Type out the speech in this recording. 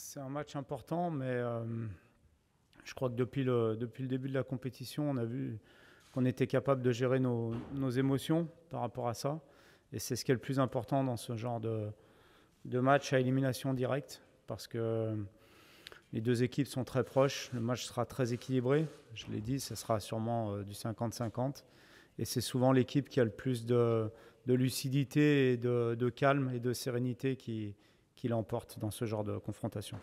C'est un match important, mais euh, je crois que depuis le, depuis le début de la compétition, on a vu qu'on était capable de gérer nos, nos, émotions par rapport à ça. Et c'est ce qui est le plus important dans ce genre de, de match à élimination directe, parce que les deux équipes sont très proches. Le match sera très équilibré. Je l'ai dit, ce sera sûrement euh, du 50-50. Et c'est souvent l'équipe qui a le plus de, de lucidité et de, de, calme et de sérénité qui, qui l'emporte dans ce genre de confrontation.